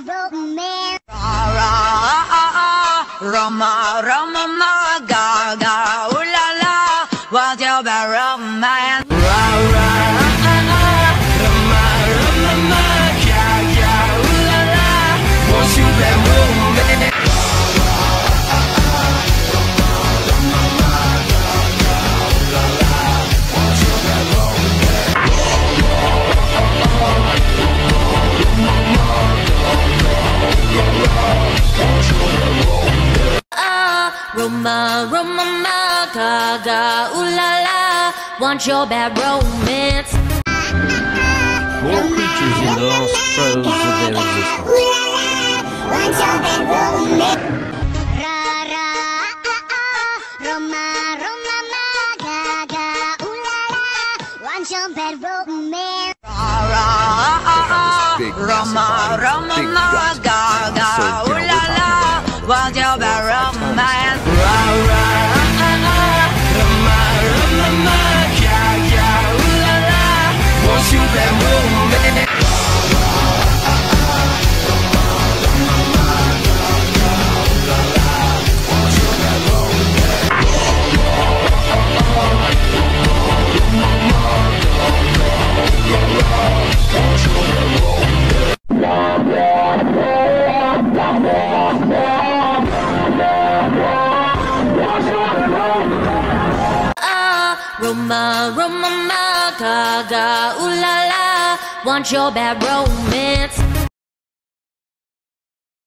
romance. Roma, Roma, ma, ga, ga, ooh la la, what's your bad romance? Ra, ra, ah, Roma, Roma, ma, ga, ga, ooh la la, want your bad romance. More creatures in the last throes of their existence. Ooh la la, want your bad romance. Ra, ra, ah, Roma, Roma, ma, Ah, Roma, Roma, ma, ga, ga, ooh la la, want your bad romance.